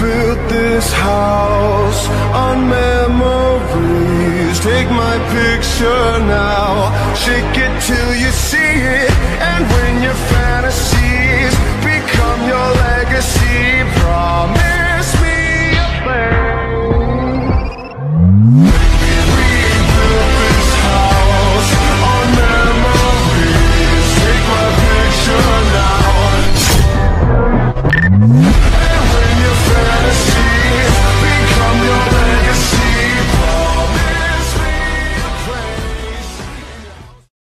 built this house on memories. Take my picture now. Shake it till you see it. And when your fantasies become your legacy